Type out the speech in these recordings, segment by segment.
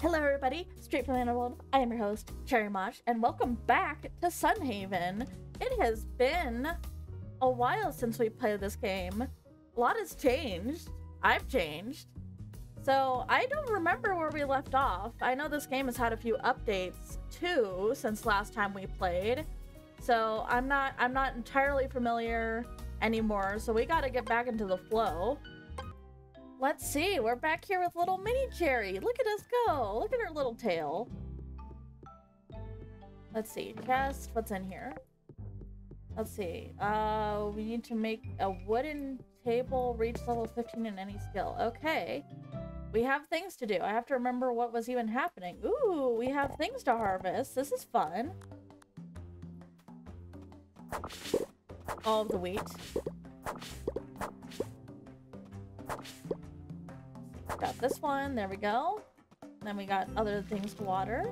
Hello everybody, straight from the underworld. I am your host, Cherrimosh, and welcome back to Sunhaven. It has been a while since we played this game. A lot has changed. I've changed. So I don't remember where we left off. I know this game has had a few updates too since last time we played. So I'm not I'm not entirely familiar anymore. So we got to get back into the flow. Let's see. We're back here with little mini cherry. Look at us go. Look at her little tail. Let's see. Chest. What's in here? Let's see. Uh, we need to make a wooden table reach level 15 in any skill. Okay. We have things to do. I have to remember what was even happening. Ooh, we have things to harvest. This is fun. All of the wheat. Got this one. There we go. Then we got other things to water.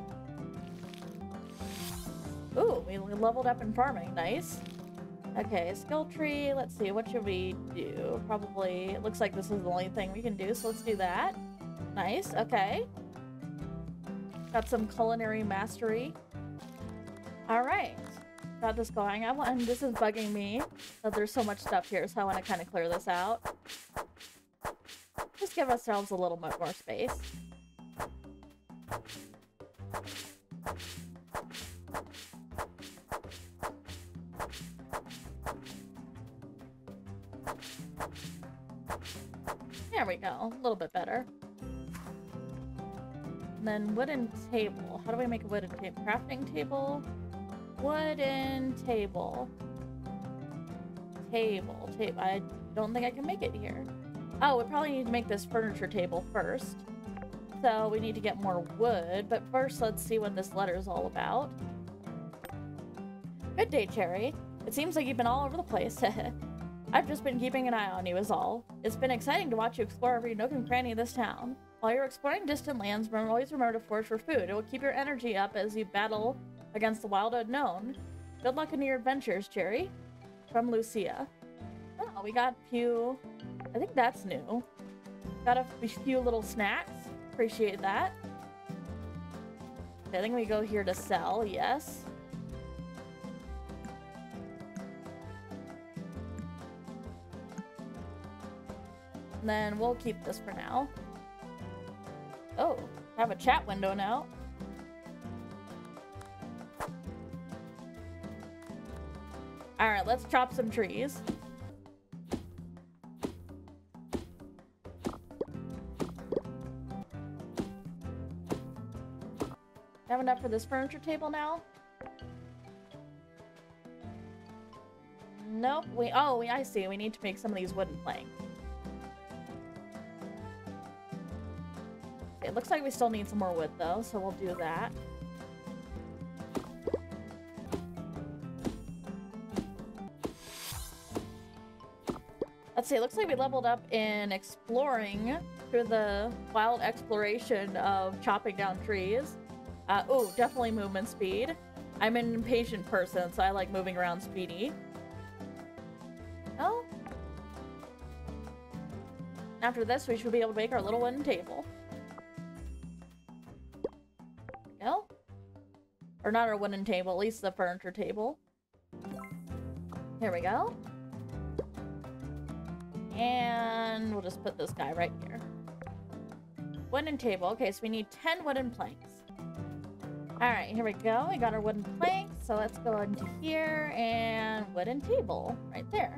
Ooh, we leveled up in farming. Nice. Okay, skill tree. Let's see. What should we do? Probably. It looks like this is the only thing we can do, so let's do that. Nice. Okay. Got some culinary mastery. All right. Got this going. I want, this is bugging me that there's so much stuff here, so I want to kind of clear this out. Just give ourselves a little bit more space. There we go. A little bit better. And then wooden table. How do we make a wooden table? Crafting table? Wooden table. Table. Table. I don't think I can make it here. Oh, we probably need to make this furniture table first. So we need to get more wood, but first let's see what this letter is all about. Good day, Cherry. It seems like you've been all over the place. I've just been keeping an eye on you is all. It's been exciting to watch you explore every nook and cranny of this town. While you're exploring distant lands, remember always remember to forage for food. It will keep your energy up as you battle against the wild unknown. Good luck in your adventures, Cherry. From Lucia. Oh, we got a few I think that's new. Got a few little snacks. Appreciate that. I think we go here to sell, yes. And then we'll keep this for now. Oh, I have a chat window now. Alright, let's chop some trees. Have enough for this furniture table now? Nope. We oh, we I see. We need to make some of these wooden planks. It looks like we still need some more wood though, so we'll do that. Let's see, it looks like we leveled up in exploring through the wild exploration of chopping down trees. Uh, oh, definitely movement speed. I'm an impatient person, so I like moving around speedy. Oh. After this, we should be able to make our little wooden table. No? Or not our wooden table, at least the furniture table. Here we go. And we'll just put this guy right here. Wooden table. Okay, so we need 10 wooden planks. Alright, here we go. We got our wooden plank. So let's go into here and wooden table right there.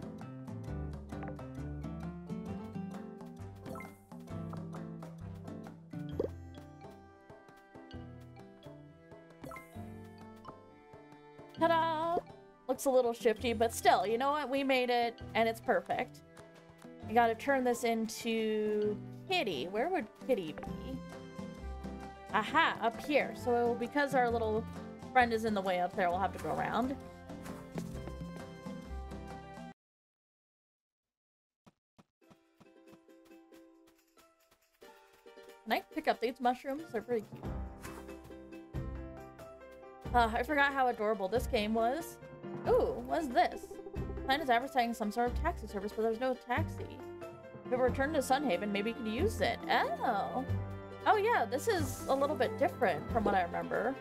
Ta-da! Looks a little shifty, but still, you know what? We made it, and it's perfect. We gotta turn this into Kitty. Where would Kitty be? Aha, up here. So because our little friend is in the way up there, we'll have to go around. Can I pick up these mushrooms? They're pretty cute. Uh, I forgot how adorable this game was. Ooh, what's this? Plan is advertising some sort of taxi service, but there's no taxi. If it returned to Sunhaven, maybe you could use it. Oh. Oh yeah, this is a little bit different from what I remember.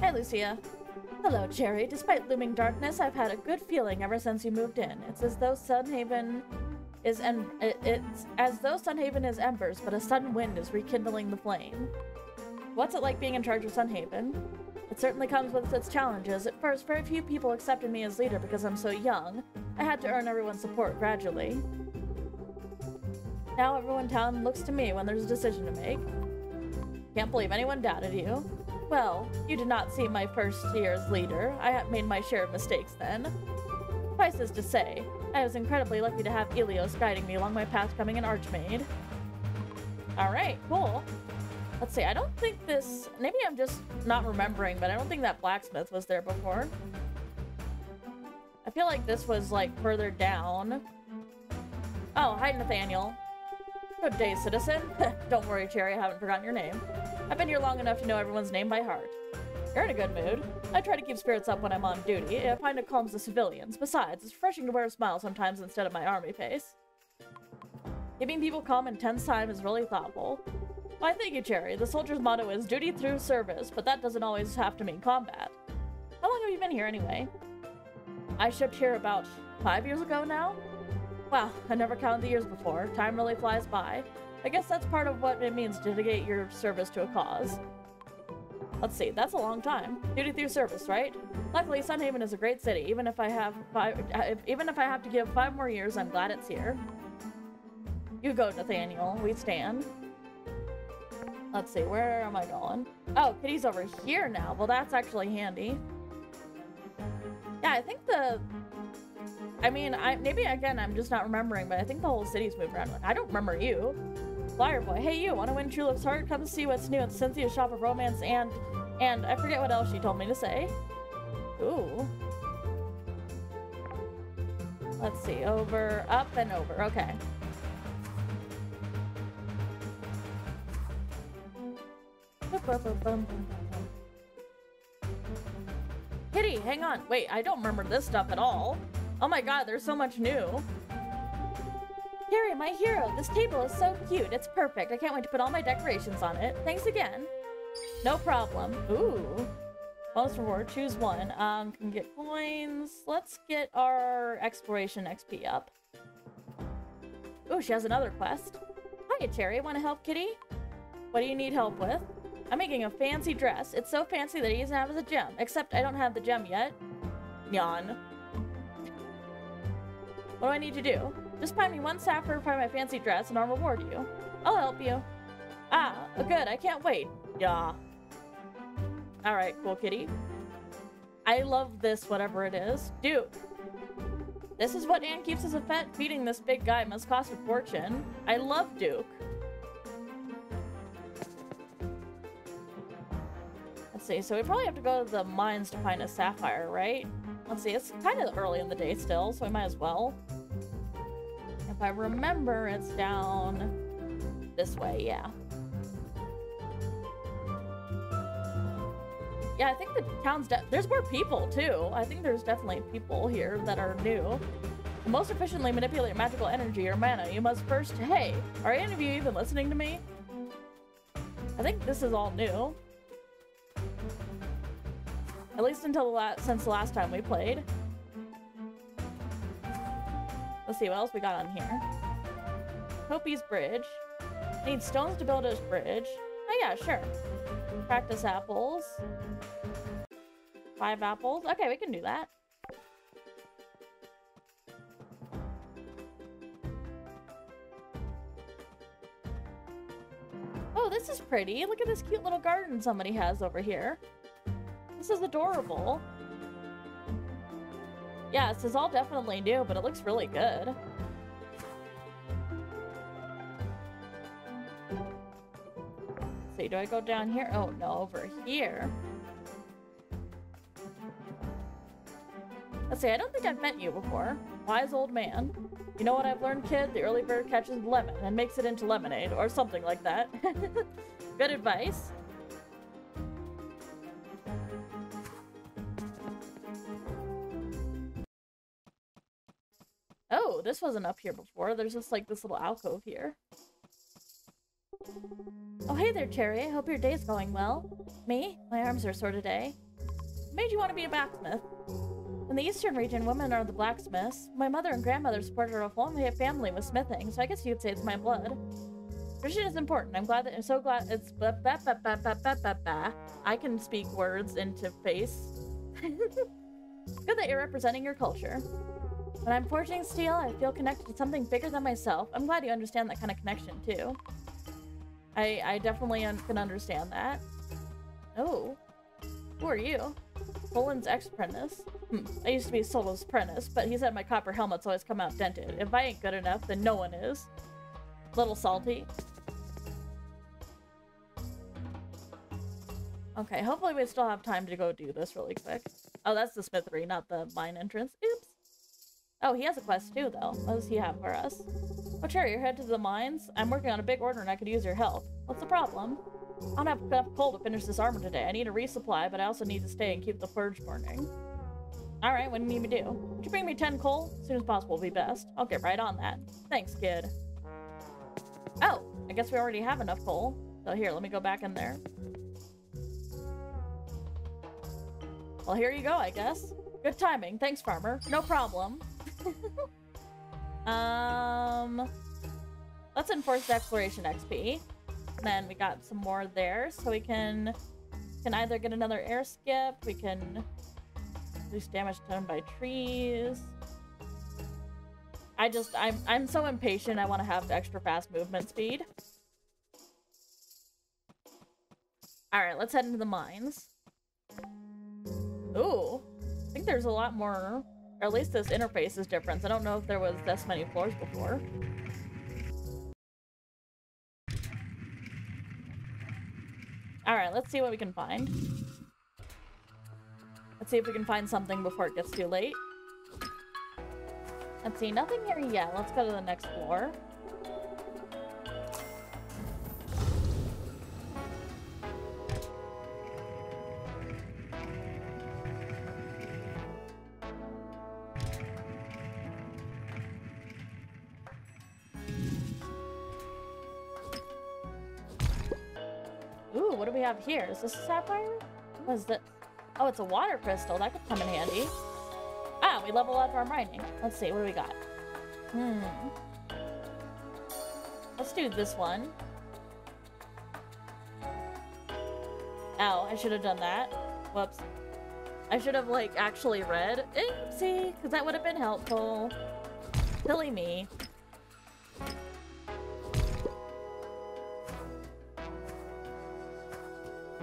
Hey, Lucia. Hello, Jerry. Despite looming darkness, I've had a good feeling ever since you moved in. It's as though Sunhaven is en it's as though Sunhaven is embers, but a sudden wind is rekindling the flame. What's it like being in charge of Sunhaven? It certainly comes with its challenges. At first, very few people accepted me as leader because I'm so young. I had to earn everyone's support gradually. Now everyone town looks to me when there's a decision to make. Can't believe anyone doubted you. Well, you did not see my first year as leader. I have made my share of mistakes then. Suffice to say, I was incredibly lucky to have Elios guiding me along my path becoming an Archmage. Alright, cool. Let's see, I don't think this... Maybe I'm just not remembering, but I don't think that blacksmith was there before. I feel like this was, like, further down. Oh, hi, Nathaniel. Good day, citizen. don't worry, Cherry, I haven't forgotten your name. I've been here long enough to know everyone's name by heart. You're in a good mood. I try to keep spirits up when I'm on duty. I find it calms the civilians. Besides, it's refreshing to wear a smile sometimes instead of my army face. Keeping people calm in tense time is really thoughtful. Why, thank you, Cherry. The soldier's motto is duty through service, but that doesn't always have to mean combat. How long have you been here, anyway? I shipped here about five years ago now? Wow, I never counted the years before. Time really flies by. I guess that's part of what it means to dedicate your service to a cause. Let's see, that's a long time. Duty through service, right? Luckily, Sunhaven is a great city. Even if I have five, even if I have to give five more years, I'm glad it's here. You go, Nathaniel. We stand. Let's see, where am I going? Oh, Kitty's over here now. Well, that's actually handy. Yeah, I think the... I mean, I maybe, again, I'm just not remembering, but I think the whole city's moved around. I don't remember you. Flyer boy. Hey, you, want to win True Love's heart? Come see what's new at Cynthia's Shop of Romance and... And I forget what else she told me to say. Ooh. Let's see, over, up, and over. Okay. Kitty, hang on. Wait, I don't remember this stuff at all. Oh my god, there's so much new. Harry, my hero, this table is so cute. It's perfect. I can't wait to put all my decorations on it. Thanks again. No problem. Ooh. Bonus reward, choose one. Um, can get coins. Let's get our exploration XP up. Ooh, she has another quest. Hiya, Cherry. Want to help, Kitty? What do you need help with? I'm making a fancy dress. It's so fancy that it even has a gem. Except I don't have the gem yet. Yawn. What do I need to do? Just find me one sapphire for my fancy dress and I'll reward you. I'll help you. Ah, good. I can't wait. Yeah. Alright, cool kitty. I love this, whatever it is. Dude. This is what Anne keeps as a pet? Feeding this big guy must cost a fortune. I love Duke. Let's see. So we probably have to go to the mines to find a sapphire, right? Let's see. It's kind of early in the day still, so we might as well. If I remember, it's down this way, yeah. Yeah, I think the town's there's more people too. I think there's definitely people here that are new. To most efficiently manipulate magical energy or mana, you must first, hey, are any of you even listening to me? I think this is all new. At least until the last, since the last time we played. Let's see, what else we got on here? Hopi's Bridge. Need stones to build a bridge. Oh yeah, sure. Practice apples. Five apples. Okay, we can do that. Oh, this is pretty. Look at this cute little garden somebody has over here. This is adorable. Yeah, this is all definitely new, but it looks really good. See, do I go down here? Oh, no, over here. Let's see, I don't think I've met you before. Wise old man. You know what I've learned, kid? The early bird catches lemon and makes it into lemonade, or something like that. Good advice. this wasn't up here before. There's just like this little alcove here. Oh, hey there, Cherry. I hope your day's going well. Me? My arms are sore today. Made you want to be a blacksmith. In the eastern region, women are the blacksmiths. My mother and grandmother supported a whole family with smithing, so I guess you could say it's my blood. Tradition is important. I'm glad that I'm so glad it's ba ba ba ba ba ba ba ba. I can speak words into face. Good that you're representing your culture. When I'm forging steel, I feel connected to something bigger than myself. I'm glad you understand that kind of connection too. I I definitely un can understand that. Oh, who are you? Solon's ex-apprentice. Hmm. I used to be Solon's apprentice, but he said my copper helmet's always come out dented. If I ain't good enough, then no one is. Little salty. Okay, hopefully we still have time to go do this really quick. Oh, that's the smithery, not the mine entrance. Oops. Oh, he has a quest too, though. What does he have for us? Oh, Cherry, you're headed to the mines? I'm working on a big order and I could use your help. What's the problem? I don't have enough coal to finish this armor today. I need a resupply, but I also need to stay and keep the forge burning. Alright, what do you need me to do? Would you bring me 10 coal? As soon as possible will be best. I'll get right on that. Thanks, kid. Oh, I guess we already have enough coal. So here, let me go back in there. Well, here you go, I guess. Good timing. Thanks, farmer. No problem. um, let's enforce exploration XP. Then we got some more there, so we can can either get another air skip, we can reduce damage done by trees. I just I'm I'm so impatient. I want to have extra fast movement speed. All right, let's head into the mines. Ooh, I think there's a lot more, or at least this interface is different. I don't know if there was this many floors before. Alright, let's see what we can find. Let's see if we can find something before it gets too late. Let's see, nothing here yet. Let's go to the next floor. We have here? Is this a sapphire? What is this? Oh, it's a water crystal. That could come in handy. Ah, we level up our mining. Let's see, what do we got? Hmm. Let's do this one. Ow, I should have done that. Whoops. I should have, like, actually read. Oopsie, because that would have been helpful. Silly me.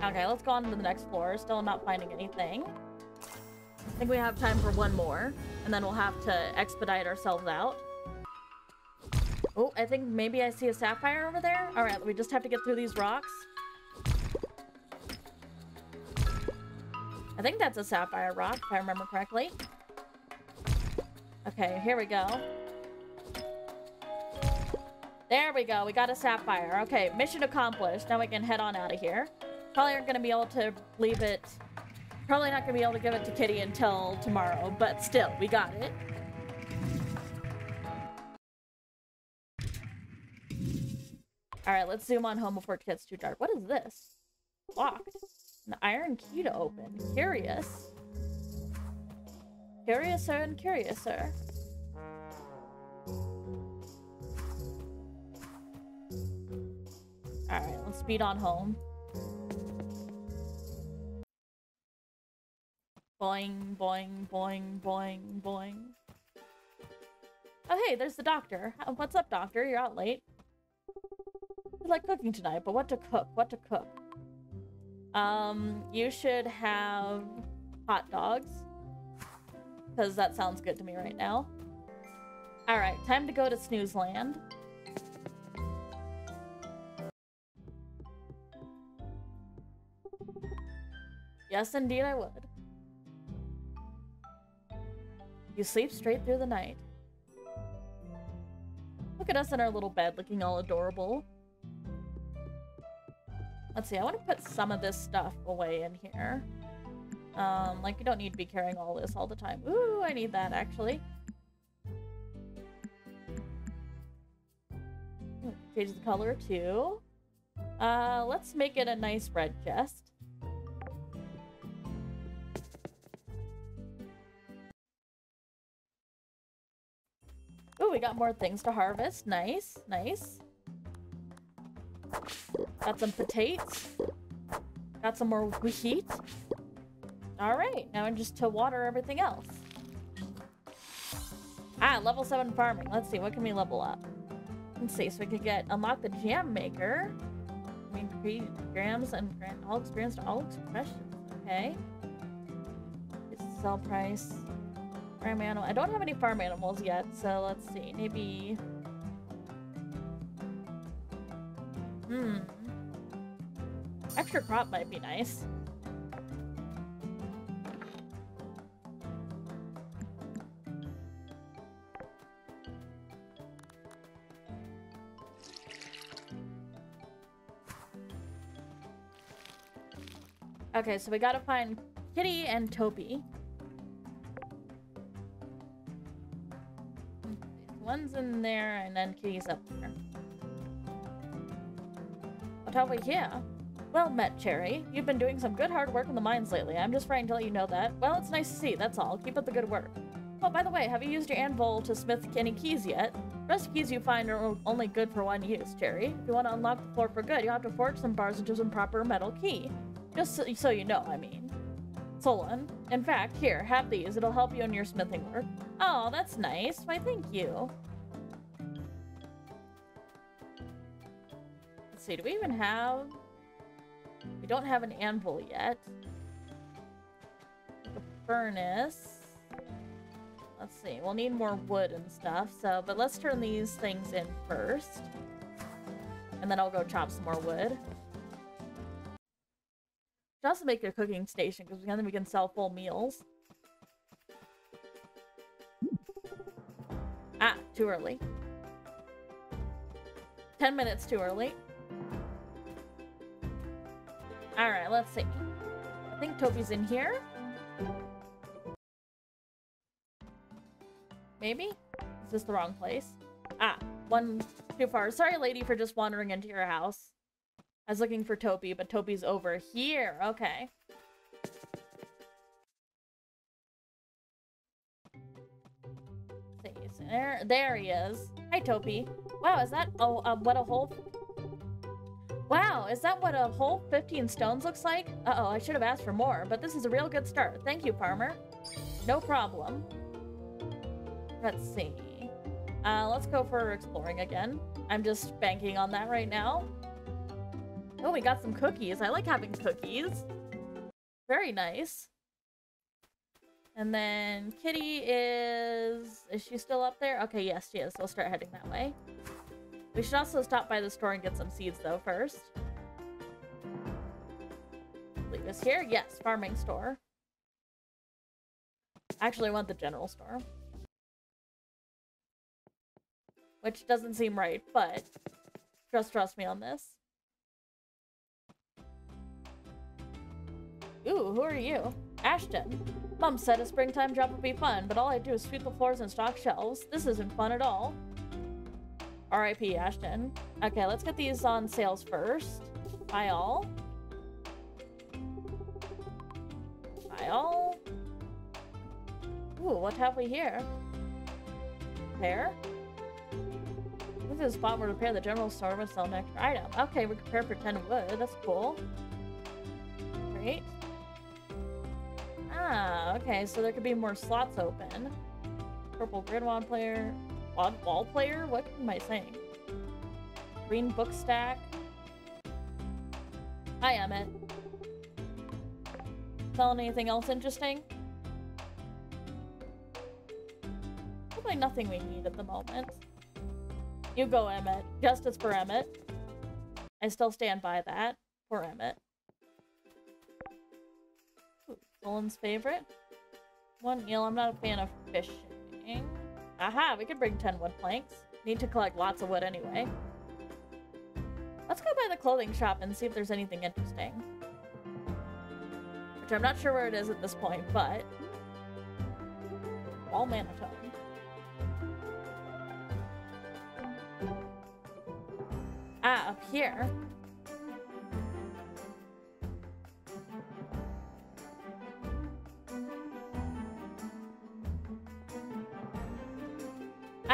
Okay, let's go on to the next floor. Still not finding anything. I think we have time for one more, and then we'll have to expedite ourselves out. Oh, I think maybe I see a sapphire over there. All right, we just have to get through these rocks. I think that's a sapphire rock, if I remember correctly. Okay, here we go. There we go. We got a sapphire. Okay, mission accomplished. Now we can head on out of here. Probably aren't going to be able to leave it. Probably not going to be able to give it to Kitty until tomorrow, but still, we got it. Alright, let's zoom on home before it gets too dark. What is this? Locked. An iron key to open. Curious. Curiouser and curiouser. Alright, let's speed on home. Boing, boing, boing, boing, boing. Oh, hey, there's the doctor. What's up, doctor? You're out late. I like cooking tonight, but what to cook? What to cook? Um, you should have hot dogs. Because that sounds good to me right now. Alright, time to go to Snooze Land. Yes, indeed I would. You sleep straight through the night. Look at us in our little bed looking all adorable. Let's see, I want to put some of this stuff away in here. Um, like, you don't need to be carrying all this all the time. Ooh, I need that, actually. Hmm, change the color, too. Uh, let's make it a nice red chest. We got more things to harvest. Nice, nice. Got some potatoes. Got some more wheat. All right, now just to water everything else. Ah, level 7 farming. Let's see, what can we level up? Let's see, so we could get unlock the jam maker. I mean, create grams and grant all experience to all expressions. Okay. It's sell price. Farm animal. I don't have any farm animals yet, so let's see. Maybe. Hmm. Extra crop might be nice. Okay, so we gotta find Kitty and Toby. One's in there, and then Kitty's up there. What have we here? Well met, Cherry. You've been doing some good hard work in the mines lately. I'm just trying to let you know that. Well, it's nice to see, that's all. Keep up the good work. Oh, by the way, have you used your anvil to smith any keys yet? Rest keys you find are only good for one use, Cherry. If you want to unlock the floor for good, you'll have to forge some bars into some proper metal key. Just so you know, I mean. In fact, here, have these. It'll help you in your smithing work. Oh, that's nice. Why, thank you. Let's see, do we even have... We don't have an anvil yet. A furnace. Let's see, we'll need more wood and stuff, so... But let's turn these things in first. And then I'll go chop some more wood also make a cooking station because then we can sell full meals. Ah, too early. 10 minutes too early. Alright, let's see. I think Toby's in here. Maybe? Is this the wrong place? Ah, one too far. Sorry, lady, for just wandering into your house. I was looking for Toby, but Toby's over here. Okay. There, there he is. Hi, Toby. Wow, is that oh, what a whole? Wow, is that what a whole 15 stones looks like? Uh-oh, I should have asked for more, but this is a real good start. Thank you, farmer. No problem. Let's see. Uh, let's go for exploring again. I'm just banking on that right now. Oh, we got some cookies. I like having cookies. Very nice. And then Kitty is... Is she still up there? Okay, yes, she is. So we'll start heading that way. We should also stop by the store and get some seeds, though, first. Leave us here? Yes, farming store. Actually, I want the general store. Which doesn't seem right, but just trust me on this. Ooh, who are you? Ashton. Mom said a springtime job would be fun, but all I do is sweep the floors and stock shelves. This isn't fun at all. R.I.P. Ashton. Okay, let's get these on sales first. Buy all. Buy all. Ooh, what have we here? Repair? This is a spot where repair the general store will sell an extra item. Okay, we prepare for 10 wood. That's cool. Great. Okay, so there could be more slots open. Purple grid wall player. Wall, player? What am I saying? Green book stack. Hi, Emmett. Selling anything else interesting? Probably nothing we need at the moment. You go, Emmett. Justice for Emmett. I still stand by that. Poor Emmett. Nolan's favorite. One eel. I'm not a fan of fishing. Aha, we could bring 10 wood planks. Need to collect lots of wood anyway. Let's go by the clothing shop and see if there's anything interesting. Which I'm not sure where it is at this point, but... Wall Manatone. Ah, up here.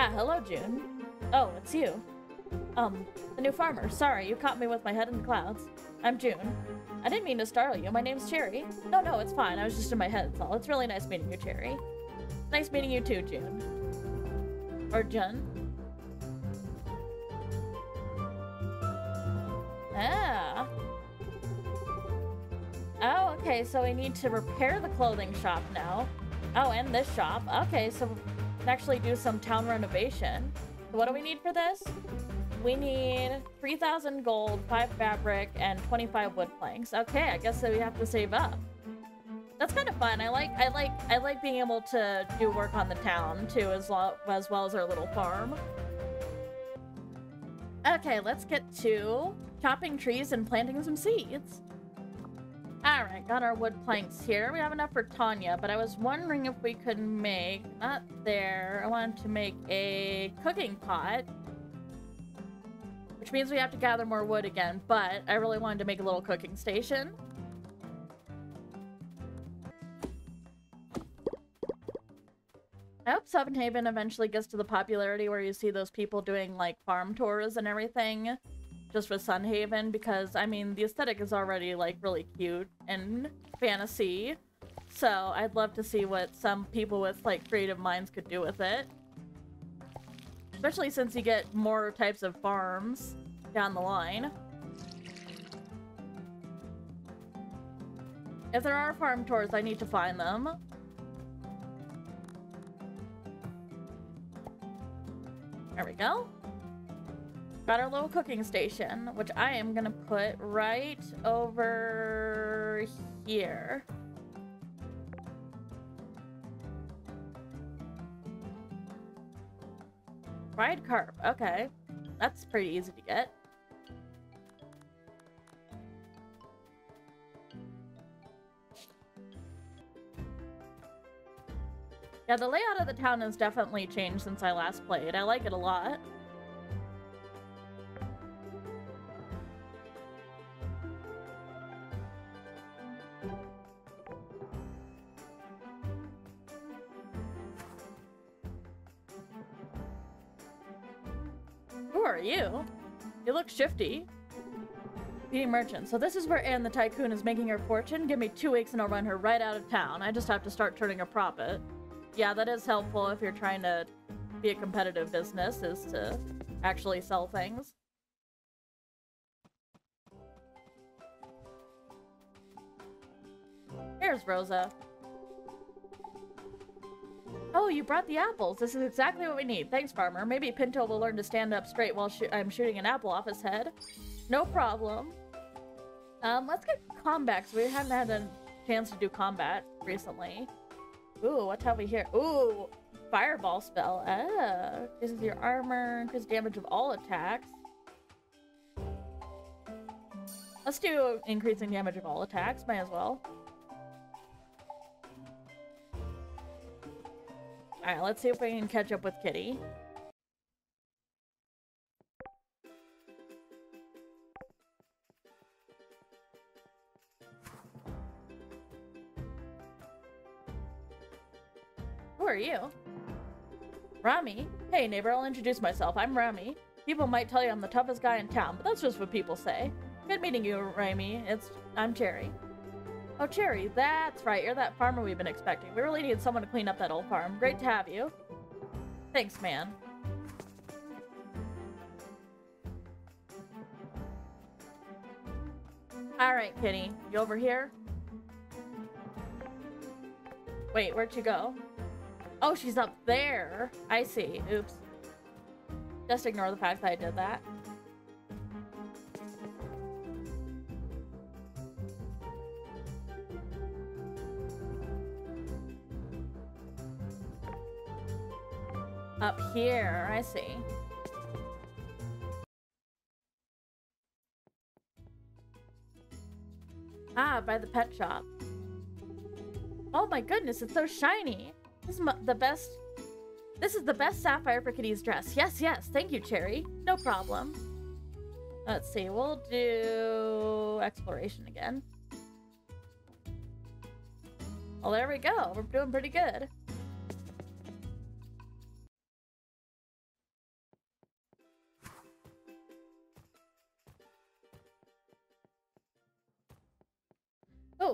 Ah, hello, June. Oh, it's you. Um, the new farmer. Sorry, you caught me with my head in the clouds. I'm June. I didn't mean to startle you. My name's Cherry. No, no, it's fine. I was just in my head, that's all. It's really nice meeting you, Cherry. Nice meeting you too, June. Or Jun. Ah. Oh, okay, so we need to repair the clothing shop now. Oh, and this shop. Okay, so can actually do some town renovation. So what do we need for this? We need 3,000 gold, 5 fabric, and 25 wood planks. Okay, I guess that we have to save up. That's kind of fun. I like I like I like being able to do work on the town too as well as well as our little farm. Okay, let's get to chopping trees and planting some seeds. Alright, got our wood planks here. We have enough for Tanya, but I was wondering if we could make, not there, I wanted to make a cooking pot. Which means we have to gather more wood again, but I really wanted to make a little cooking station. I hope Sun Haven eventually gets to the popularity where you see those people doing like farm tours and everything just with Sun Haven because I mean the aesthetic is already like really cute and fantasy. So I'd love to see what some people with like creative minds could do with it. Especially since you get more types of farms down the line. If there are farm tours, I need to find them. There we go. Got our little cooking station, which I am gonna put right over here. Fried carp, okay. That's pretty easy to get. Yeah, the layout of the town has definitely changed since I last played. I like it a lot. Shifty. Beating merchant. So this is where Anne the Tycoon is making her fortune? Give me two weeks and I'll run her right out of town. I just have to start turning a profit. Yeah, that is helpful if you're trying to be a competitive business, is to actually sell things. Here's Rosa. Oh, you brought the apples. This is exactly what we need. Thanks, farmer. Maybe Pinto will learn to stand up straight while sh I'm shooting an apple off his head. No problem. Um, let's get combat, we haven't had a chance to do combat recently. Ooh, what have we here? Ooh, fireball spell. Ah, this is your armor, increase damage of all attacks. Let's do increasing damage of all attacks, might as well. Alright, let's see if we can catch up with Kitty. Who are you? Rami? Hey neighbor, I'll introduce myself. I'm Rami. People might tell you I'm the toughest guy in town, but that's just what people say. Good meeting you, Rami. It's... I'm Cherry. Oh, Cherry, that's right. You're that farmer we've been expecting. We really need someone to clean up that old farm. Great to have you. Thanks, man. Alright, Kitty. You over here? Wait, where'd she go? Oh, she's up there. I see. Oops. Just ignore the fact that I did that. Up here, I see. Ah, by the pet shop. Oh my goodness, it's so shiny. This is the best... This is the best sapphire for Kitty's dress. Yes, yes, thank you, Cherry. No problem. Let's see, we'll do exploration again. Well, there we go. We're doing pretty good.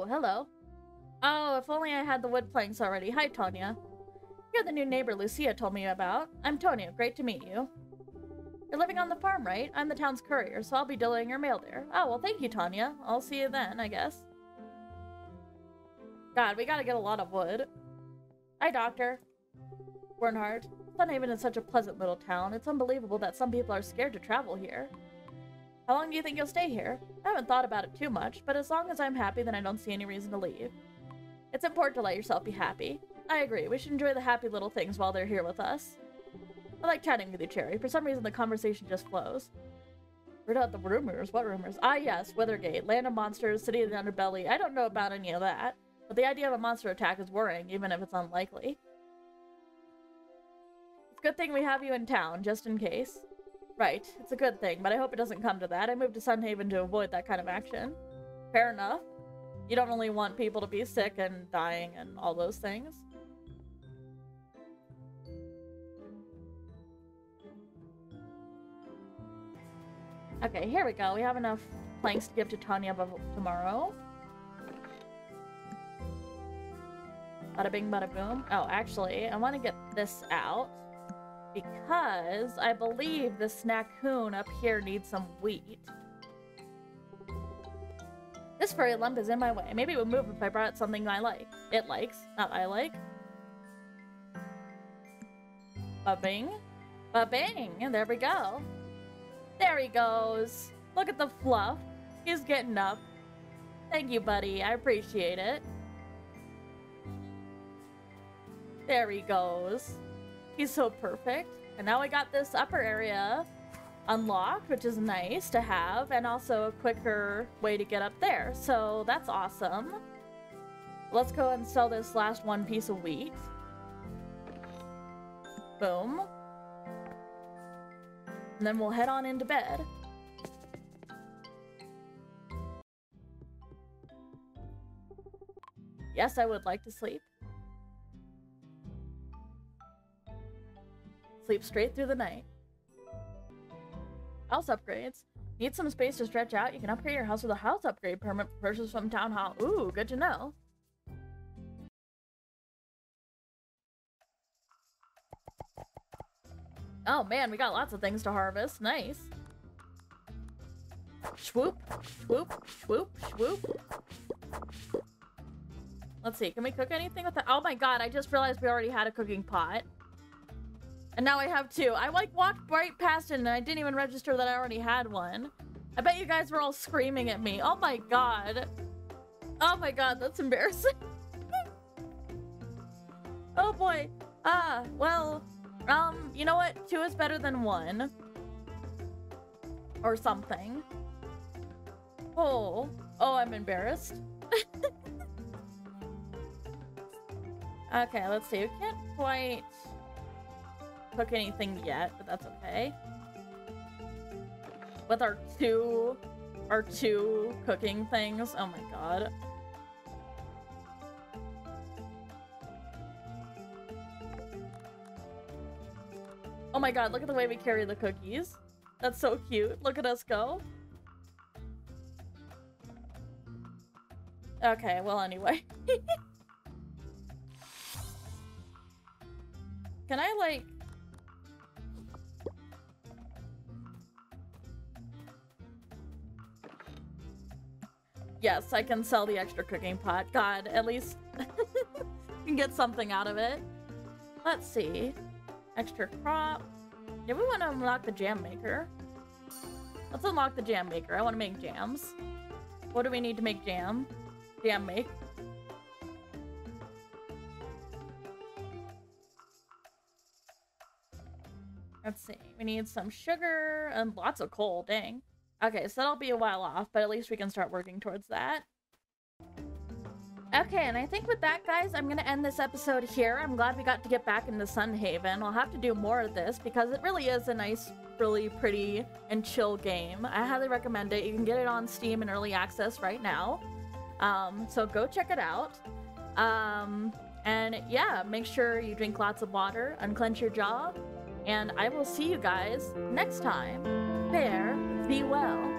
Hello. Oh, if only I had the wood planks already. Hi, Tonya. You're the new neighbor Lucia told me about. I'm Tonya. Great to meet you. You're living on the farm, right? I'm the town's courier, so I'll be delivering your mail there. Oh, well, thank you, Tonya. I'll see you then, I guess. God, we gotta get a lot of wood. Hi, Doctor. Bernard. Sunhaven is such a pleasant little town. It's unbelievable that some people are scared to travel here. How long do you think you'll stay here? I haven't thought about it too much, but as long as I'm happy, then I don't see any reason to leave. It's important to let yourself be happy. I agree. We should enjoy the happy little things while they're here with us. I like chatting with you, Cherry. For some reason, the conversation just flows. Read out the rumors. What rumors? Ah, yes, Withergate, Land of Monsters, City of the Underbelly. I don't know about any of that, but the idea of a monster attack is worrying, even if it's unlikely. It's a good thing we have you in town, just in case. Right, it's a good thing, but I hope it doesn't come to that. I moved to Sunhaven to avoid that kind of action. Fair enough. You don't only want people to be sick and dying and all those things. Okay, here we go. We have enough planks to give to Tonya tomorrow. Bada bing, bada boom. Oh, actually, I want to get this out because I believe the snack-hoon up here needs some wheat. This furry lump is in my way. Maybe it would move if I brought something I like. It likes, not I like. Ba-bing. Ba-bing. And there we go. There he goes. Look at the fluff. He's getting up. Thank you, buddy. I appreciate it. There he goes. He's so perfect. And now we got this upper area unlocked, which is nice to have, and also a quicker way to get up there. So that's awesome. Let's go and sell this last one piece of wheat. Boom. And then we'll head on into bed. Yes, I would like to sleep. Sleep straight through the night. House upgrades. Need some space to stretch out? You can upgrade your house with a house upgrade permit purchase from Town Hall. Ooh, good to know. Oh man, we got lots of things to harvest. Nice. Swoop, swoop, swoop, swoop. Let's see, can we cook anything with that? Oh my god, I just realized we already had a cooking pot. And now I have two. I like walked right past it and I didn't even register that I already had one. I bet you guys were all screaming at me. Oh my god. Oh my god, that's embarrassing. oh boy. Ah, well, um, you know what? Two is better than one. Or something. Oh. Oh, I'm embarrassed. okay, let's see. We can't quite cook anything yet, but that's okay. With our two, our two cooking things. Oh my god. Oh my god, look at the way we carry the cookies. That's so cute. Look at us go. Okay, well anyway. Can I like Yes, I can sell the extra cooking pot. God, at least can get something out of it. Let's see. Extra crop. Yeah, we want to unlock the jam maker. Let's unlock the jam maker. I want to make jams. What do we need to make jam? Jam make. Let's see. We need some sugar and lots of coal. Dang. Okay, so that'll be a while off, but at least we can start working towards that. Okay, and I think with that, guys, I'm going to end this episode here. I'm glad we got to get back into Sunhaven. I'll have to do more of this because it really is a nice, really pretty and chill game. I highly recommend it. You can get it on Steam in early access right now. Um, so go check it out. Um, and yeah, make sure you drink lots of water, unclench your jaw, and I will see you guys next time. There. Be well.